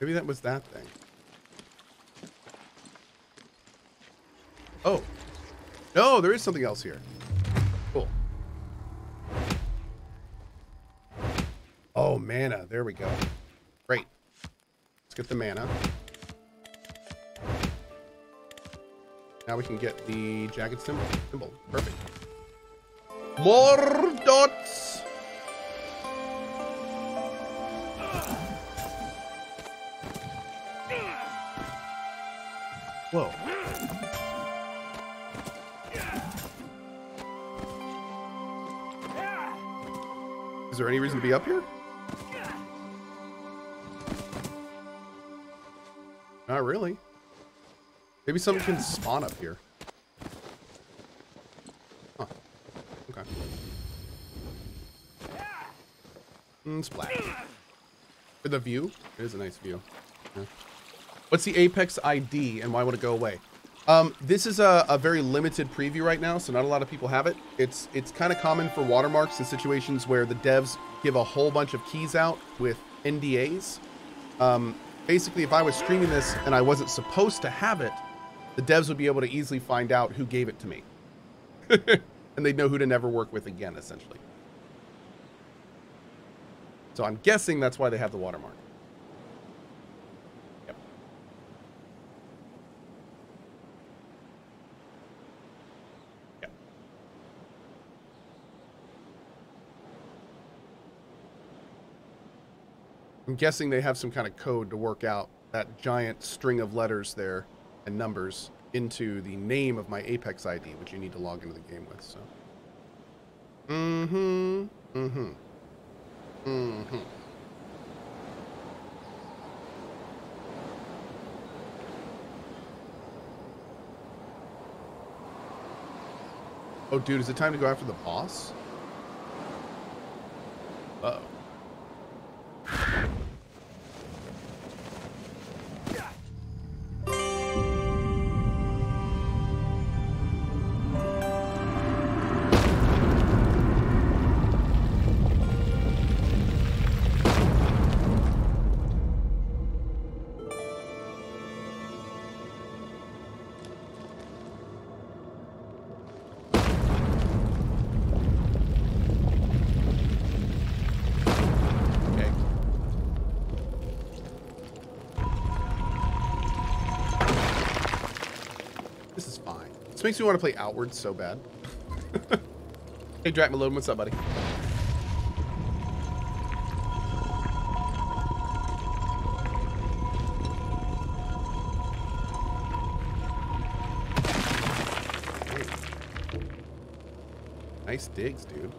Maybe that was that thing. Oh. No, there is something else here. Cool. Oh, mana. There we go. Great. Let's get the mana. Now we can get the jagged symbol. symbol. Perfect. More dots! Any reason to be up here? Not really. Maybe something can spawn up here. Huh. Okay. Mm, splat. For the view? It is a nice view. Yeah. What's the Apex ID and why would it go away? Um, this is a, a, very limited preview right now, so not a lot of people have it. It's it's kind of common for watermarks in situations where the devs give a whole bunch of keys out with NDAs. Um, basically, if I was streaming this and I wasn't supposed to have it, the devs would be able to easily find out who gave it to me. and they'd know who to never work with again, essentially. So I'm guessing that's why they have the watermark. I'm guessing they have some kind of code to work out that giant string of letters there and numbers into the name of my Apex ID, which you need to log into the game with. So. Mm-hmm. Mm-hmm. Mm-hmm. Oh, dude, is it time to go after the boss? Makes me want to play Outwards so bad. hey, Drakmalone, what's up, buddy? Nice digs, dude.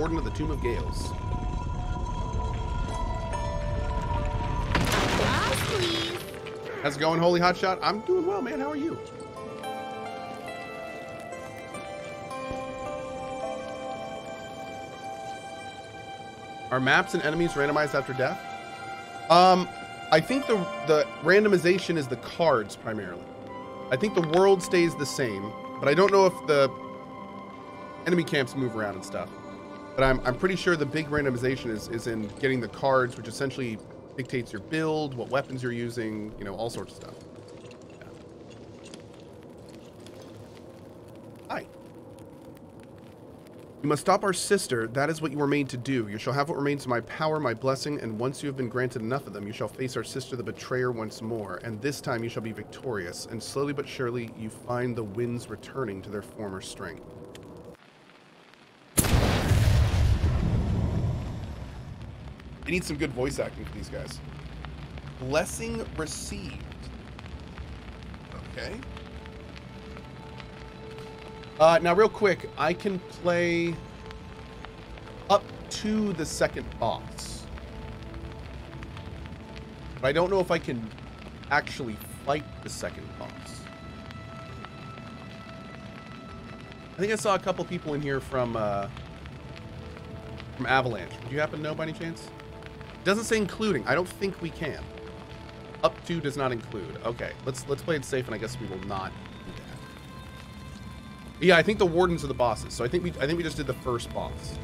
Warden of the Tomb of Gales. How's it going, Holy Hotshot? I'm doing well, man. How are you? Are maps and enemies randomized after death? Um, I think the the randomization is the cards primarily. I think the world stays the same, but I don't know if the enemy camps move around and stuff. But I'm, I'm pretty sure the big randomization is, is in getting the cards, which essentially dictates your build, what weapons you're using, you know, all sorts of stuff. Hi. You must stop our sister. That is what you were made to do. You shall have what remains of my power, my blessing, and once you have been granted enough of them, you shall face our sister, the betrayer, once more. And this time you shall be victorious. And slowly but surely you find the winds returning to their former strength. I need some good voice acting for these guys. Blessing received. Okay. Uh, now, real quick, I can play up to the second boss. But I don't know if I can actually fight the second boss. I think I saw a couple people in here from uh, from Avalanche. Do you happen to know by any chance? Doesn't say including. I don't think we can. Up to does not include. Okay, let's let's play it safe, and I guess we will not yeah, I think the wardens are the bosses. So I think we I think we just did the first boss.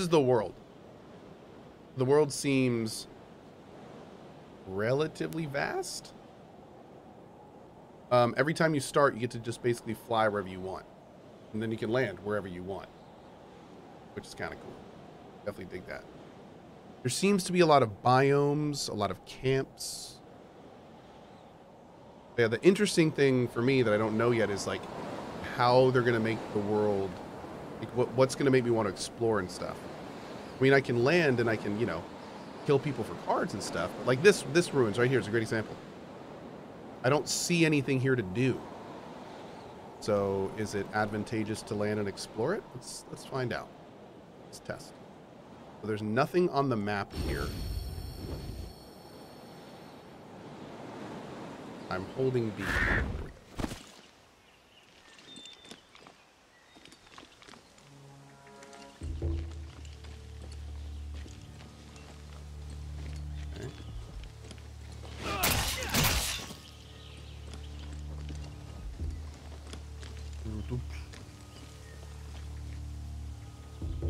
Is the world the world seems relatively vast. Um, every time you start, you get to just basically fly wherever you want. And then you can land wherever you want. Which is kind of cool. Definitely dig that. There seems to be a lot of biomes, a lot of camps. Yeah, the interesting thing for me that I don't know yet is like how they're going to make the world, like what, what's going to make me want to explore and stuff. I mean, I can land and I can, you know, kill people for cards and stuff. But Like this, this ruins right here is a great example. I don't see anything here to do. So is it advantageous to land and explore it? Let's, let's find out. Let's test. So there's nothing on the map here. I'm holding B.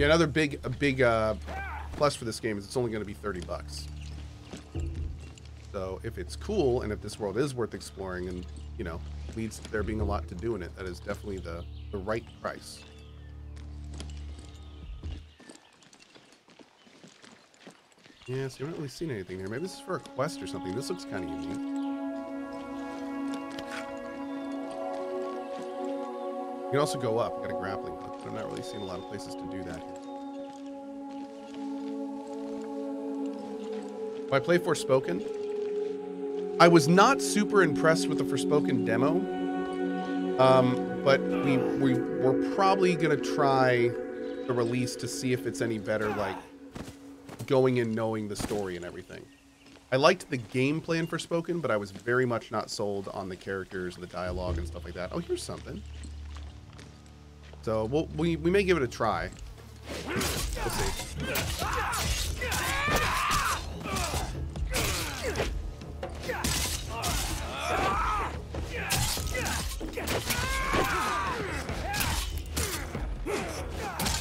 Yeah, another big, a big uh, plus for this game is it's only going to be 30 bucks. So if it's cool and if this world is worth exploring and, you know, leads to there being a lot to do in it, that is definitely the, the right price. Yeah, so you haven't really seen anything here. Maybe this is for a quest or something. This looks kind of unique. You can also go up. Got a grappling hook. But I'm not really seeing a lot of places to do that here. I play Forspoken? I was not super impressed with the Forspoken demo. Um, but we, we, we're probably going to try the release to see if it's any better, like, going in knowing the story and everything. I liked the gameplay in Forspoken, but I was very much not sold on the characters and the dialogue and stuff like that. Oh, here's something. So we'll, we we may give it a try. See.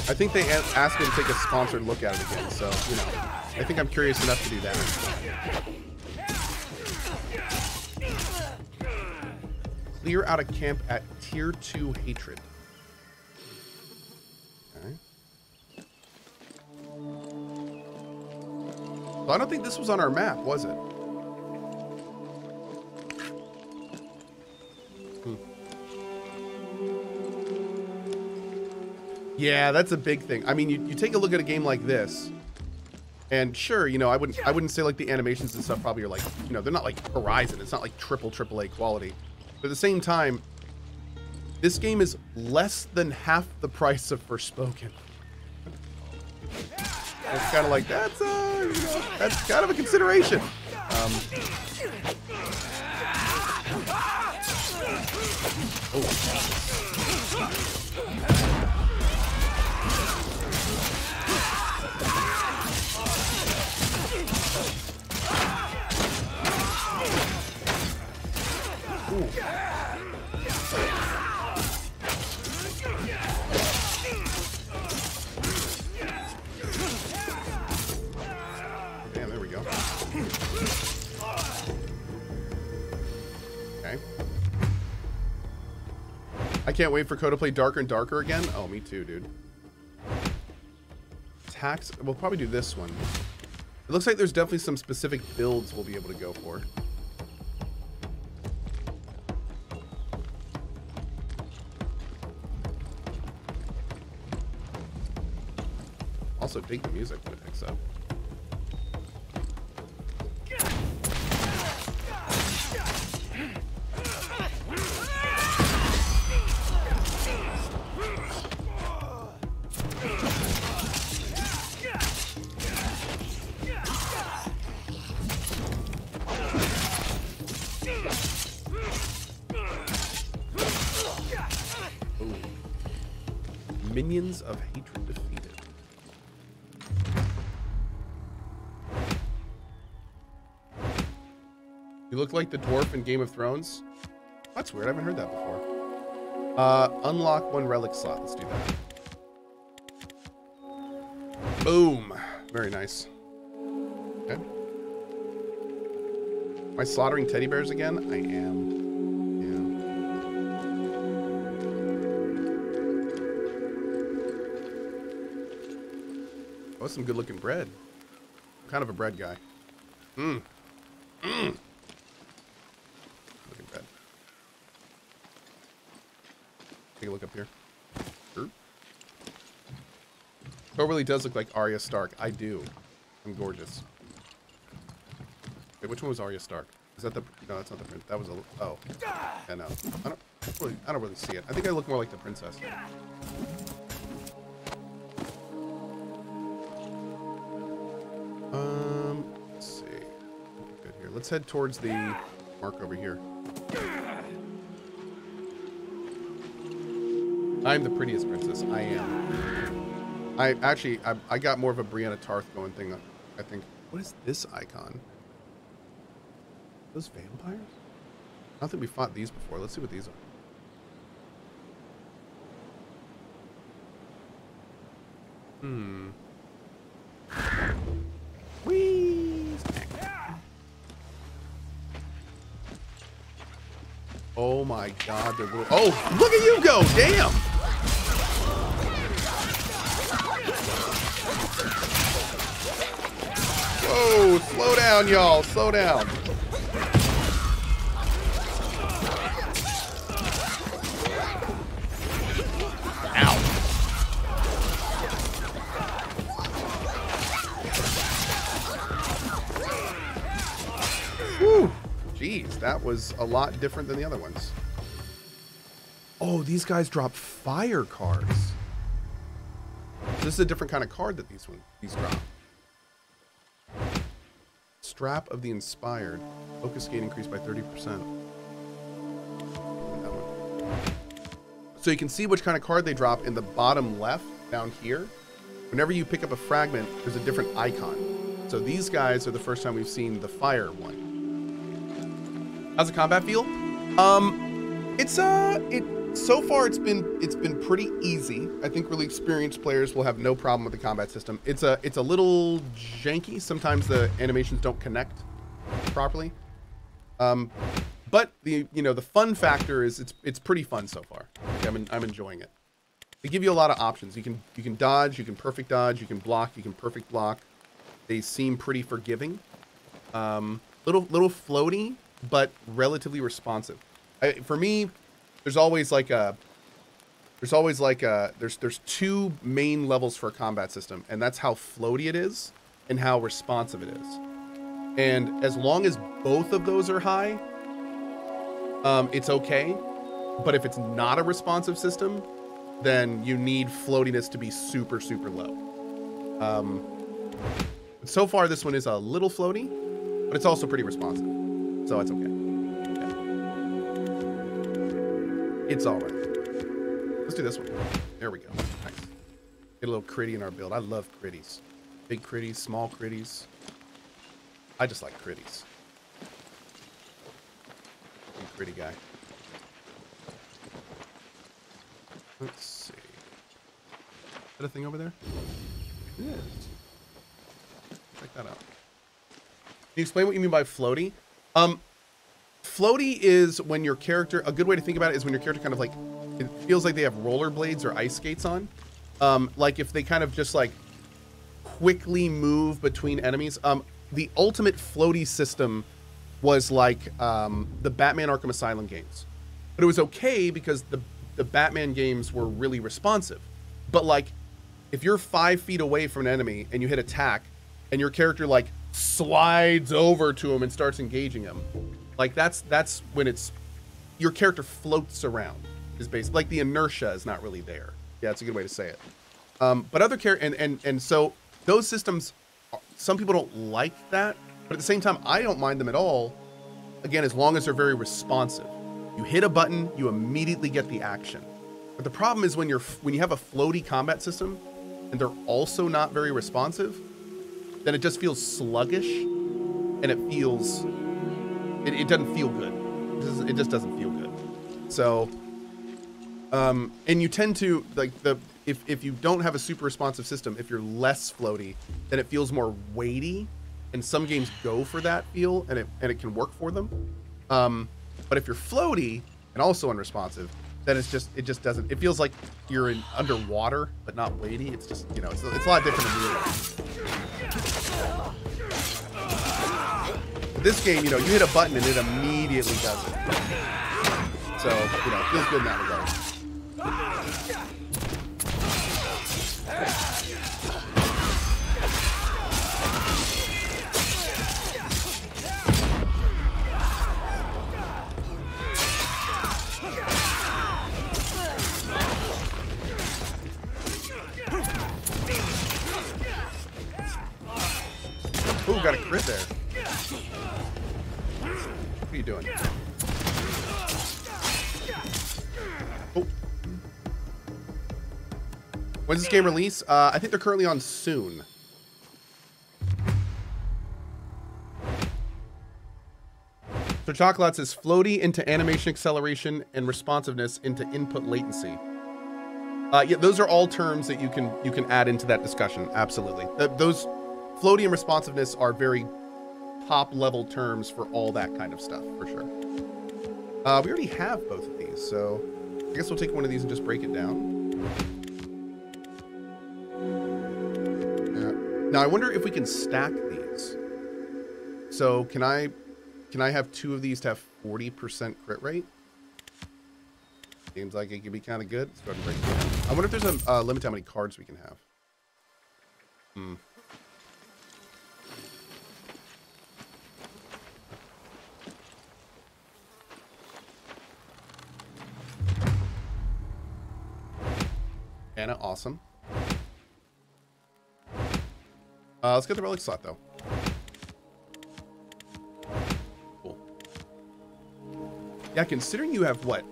I think they asked me to take a sponsored look at it again, so, you know, I think I'm curious enough to do that. Clear out a camp at Tier 2 Hatred. I don't think this was on our map, was it? Hmm. Yeah, that's a big thing. I mean, you, you take a look at a game like this, and sure, you know, I wouldn't I wouldn't say like the animations and stuff probably are like, you know, they're not like Horizon. It's not like triple triple A quality. But at the same time, this game is less than half the price of Forspoken. It's kind of like that's uh, you know, that's kind of a consideration. Um, Damn, can't wait for Cohh to play Darker and Darker again. Oh, me too, dude. Tax. We'll probably do this one. It looks like there's definitely some specific builds we'll be able to go for. Also, dig the music when it picks up. Minions of Hatred defeated. You look like the dwarf in Game of Thrones. That's weird. I haven't heard that before. Uh, unlock one relic slot. Let's do that. Boom. Very nice. Okay. Am I slaughtering teddy bears again? I am. Some good looking bread. I'm kind of a bread guy. Mmm. Mmm. Looking bread. Take a look up here. Sure. Oh, really does look like Arya Stark. I do. I'm gorgeous. Wait, which one was Arya Stark? Is that the? No, that's not the prince. That was a. Oh. Yeah, no. I don't really. I don't really see it. I think I look more like the princess. Let's head towards the mark over here. I'm the prettiest princess. I am. I actually, I, I got more of a Brienne of Tarth going thing. I think. What is this icon? Those vampires? I don't think we fought these before. Let's see what these are. Hmm. Oh my god, they're little. Oh, look at you go! Damn! Whoa, slow down, y'all. Slow down. Ow. Whew. Jeez, that was a lot different than the other ones. Oh, these guys drop fire cards. This is a different kind of card that these one these drop. Strap of the Inspired. Focus gain increased by 30%. So you can see which kind of card they drop in the bottom left down here. Whenever you pick up a fragment, there's a different icon. So these guys are the first time we've seen the fire one. How's the combat feel? Um, it's uh, it so far it's been it's been pretty easy. I think really experienced players will have no problem with the combat system. It's a it's a little janky. Sometimes the animations don't connect properly. Um, but the you know the fun factor is it's it's pretty fun so far. I'm I'm enjoying it. They give you a lot of options. You can you can dodge, you can perfect dodge, you can block, you can perfect block. They seem pretty forgiving. Um, little little floaty, but relatively responsive. I, for me, there's always like a there's always like a there's there's two main levels for a combat system, and that's how floaty it is and how responsive it is. And as long as both of those are high, um, it's okay. But if it's not a responsive system, then you need floatiness to be super super low. Um, so far, this one is a little floaty, but it's also pretty responsive, so it's okay. It's all right. Let's do this one. There we go. Nice. Get a little critty in our build. I love critties. Big critties, small critties. I just like critties. Big critty guy. Let's see. Is that a thing over there? It is. Check that out. Can you explain what you mean by floaty? Um, floaty is when your character, a good way to think about it is when your character kind of like, it feels like they have rollerblades or ice skates on. Um, like if they kind of just like quickly move between enemies. Um, the ultimate floaty system was like um, the Batman Arkham Asylum games. But it was okay because the, the Batman games were really responsive. But like, if you're five feet away from an enemy and you hit attack, and your character like slides over to him and starts engaging him, like that's that's when it's your character floats around. Is basically like the inertia is not really there. Yeah, it's a good way to say it. Um, but other character and and and so those systems, some people don't like that, but at the same time, I don't mind them at all. Again, as long as they're very responsive. You hit a button, you immediately get the action. But the problem is when you're when you have a floaty combat system, and they're also not very responsive, then it just feels sluggish, and it feels it, it doesn't feel good. It just, it just doesn't feel good. So, um, and you tend to like the if if you don't have a super responsive system, if you're less floaty, then it feels more weighty, and some games go for that feel, and it and it can work for them. Um, but if you're floaty and also unresponsive, then it's just it just doesn't. It feels like you're in underwater, but not weighty. It's just you know it's, it's a lot different real life. This game, you know, you hit a button and it immediately does it. So you know, feels good in that regard. Got a crit there. What are you doing? Oh. When's this game release? Uh, I think they're currently on soon. So Chocolate says floaty into animation acceleration and responsiveness into input latency. Uh, yeah, those are all terms that you can you can add into that discussion. Absolutely, Th those floaty and responsiveness are very top level terms for all that kind of stuff for sure. Uh, we already have both of these, so I guess we'll take one of these and just break it down. Yeah. Now I wonder if we can stack these. So can I can I have two of these to have 40% crit rate? Seems like it could be kind of good. Let's go ahead and break it down. I wonder if there's a uh, limit to how many cards we can have. Hmm. Anna, awesome. Uh, let's get the relic slot, though. Cool. Yeah, considering you have, what,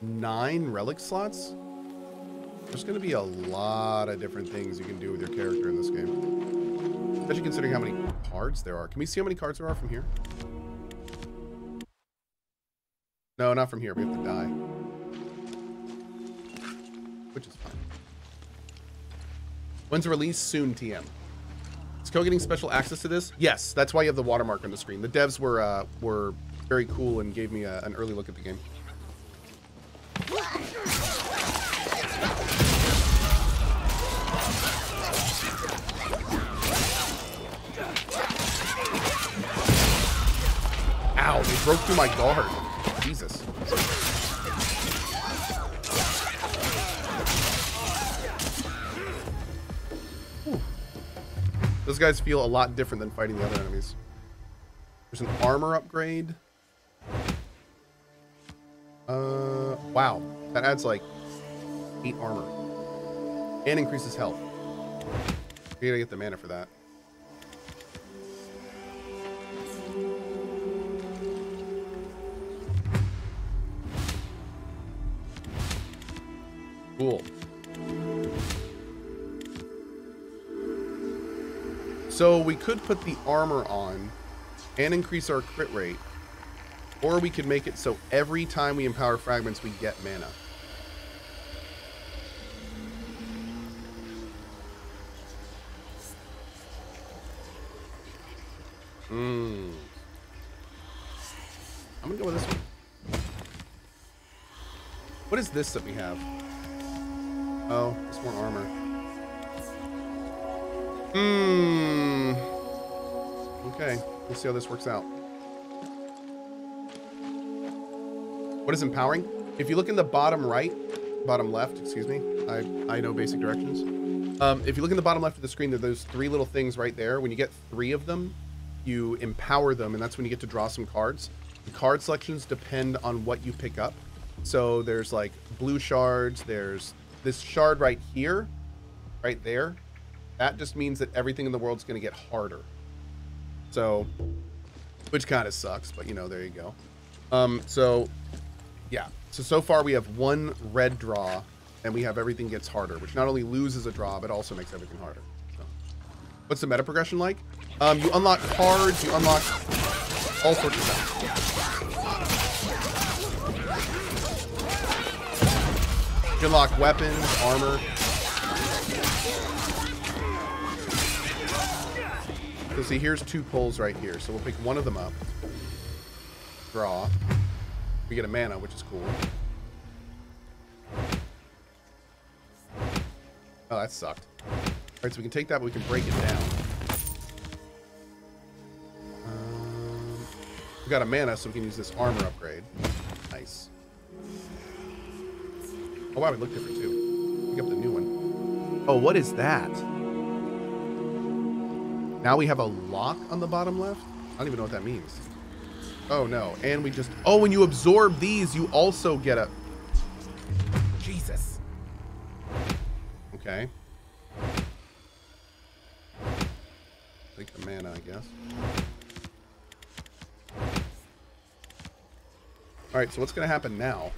nine relic slots? There's going to be a lot of different things you can do with your character in this game. Especially considering how many cards there are. Can we see how many cards there are from here? No, not from here. We have to die. When's the release? Soon, TM. Is Cohh getting special access to this? Yes, that's why you have the watermark on the screen. The devs were uh, were very cool and gave me a, an early look at the game. Ow, they broke through my guard. Guys feel a lot different than fighting the other enemies. There's an armor upgrade. Uh, wow. That adds like eight armor. And increases health. We gotta get the mana for that. Cool. So we could put the armor on and increase our crit rate. Or we could make it so every time we empower fragments, we get mana. Hmm. I'm gonna go with this one. What is this that we have? Oh, it's more armor. Hmm. Okay, we'll see how this works out. What is empowering? If you look in the bottom right, bottom left, excuse me, I, I know basic directions. Um, if you look in the bottom left of the screen, there those three little things right there. When you get three of them, you empower them, and that's when you get to draw some cards. The card selections depend on what you pick up. So there's like blue shards, there's this shard right here, right there. That just means that everything in the world's going to get harder. So, which kind of sucks, but you know, there you go. Um, so, yeah. So, so far we have one red draw, and we have everything gets harder, which not only loses a draw, but also makes everything harder. So, what's the meta progression like? Um, you unlock cards, you unlock all sorts of stuff. You unlock weapons, armor. So see, here's two pulls right here. So we'll pick one of them up. Draw. We get a mana, which is cool. Oh, that sucked. Alright, so we can take that, but we can break it down. Um, we got a mana, so we can use this armor upgrade. Nice. Oh wow, we looked different too. Pick up the new one. Oh, what is that? Now we have a lock on the bottom left? I don't even know what that means. Oh no, and we just... Oh, when you absorb these, you also get a... Jesus. Okay. Take the mana, I guess. Alright, so what's going to happen now?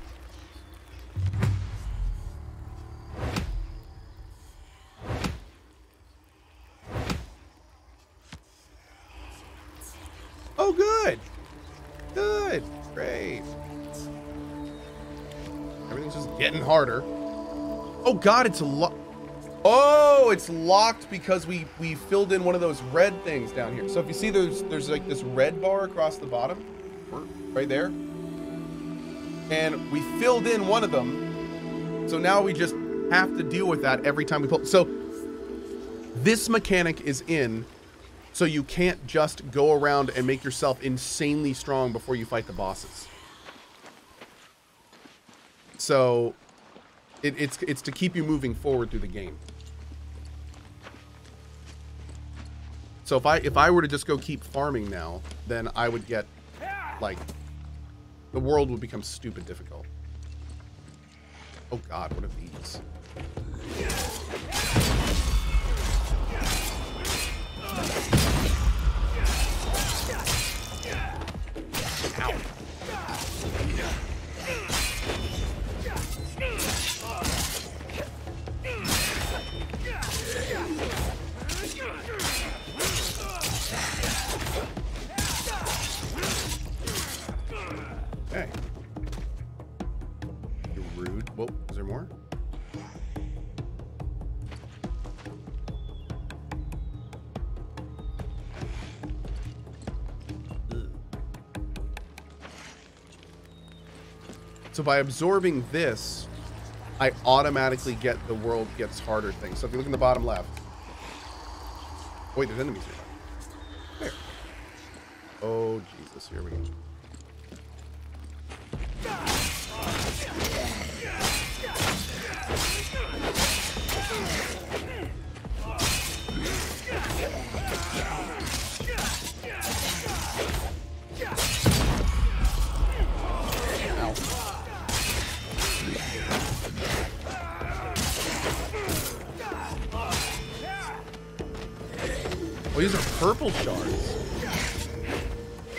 Oh, good. Good. Great. Everything's just getting harder. Oh, God, it's locked. Oh, it's locked because we, we filled in one of those red things down here. So if you see there's, there's like this red bar across the bottom, right there. And we filled in one of them. So now we just have to deal with that every time we pull. So this mechanic is in so you can't just go around and make yourself insanely strong before you fight the bosses. So it, it's it's to keep you moving forward through the game. So if I if I were to just go keep farming now, then I would get like the world would become stupid difficult. Oh god, what are these? By absorbing this, I automatically get the world gets harder thing. So if you look in the bottom left. Wait, there's enemies here. There. Oh, Jesus. Here we go. Oh, these are purple shards.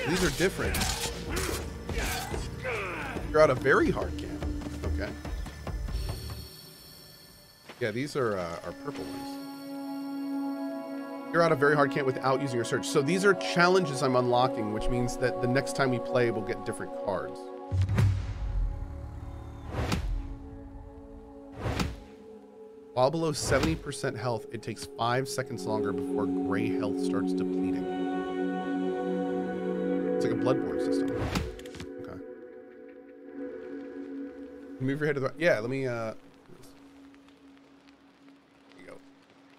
These are different. You're out a very hard camp. Okay. Yeah, these are uh, are purple ones. You're out a very hard can't without using your search. So these are challenges I'm unlocking, which means that the next time we play, we'll get different cards. While below 70% health, it takes five seconds longer before gray health starts depleting. It's like a bloodborne system. Okay. Move your head to the right. Yeah, let me, uh... There you go.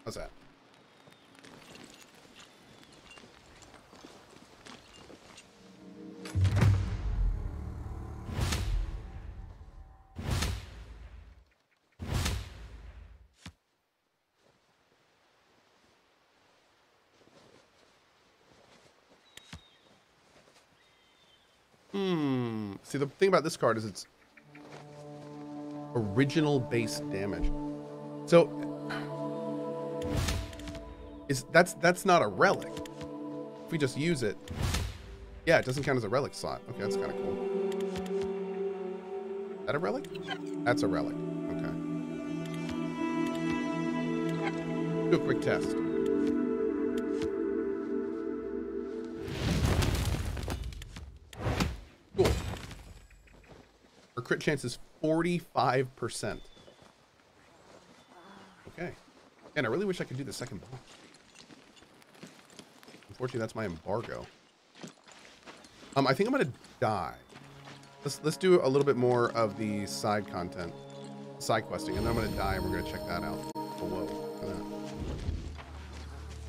How's that? See, the thing about this card is it's original base damage. So is that's that's not a relic. If we just use it, yeah, it doesn't count as a relic slot. Okay, that's kind of cool. Is that a relic? That's a relic. Okay. Do a quick test. Crit chance is 45%. Okay. And I really wish I could do the second boss. Unfortunately, that's my embargo. Um, I think I'm gonna die. Let's let's do a little bit more of the side content, side questing, and then I'm gonna die, and we're gonna check that out below.